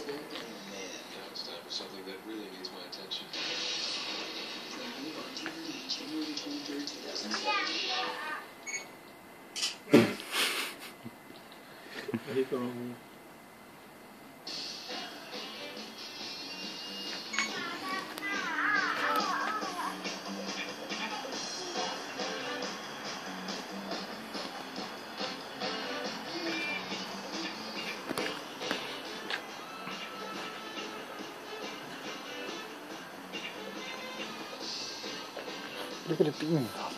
possible. Man, it's time for something that really needs my attention. Premiering on DVD January 23rd, 2007. Look.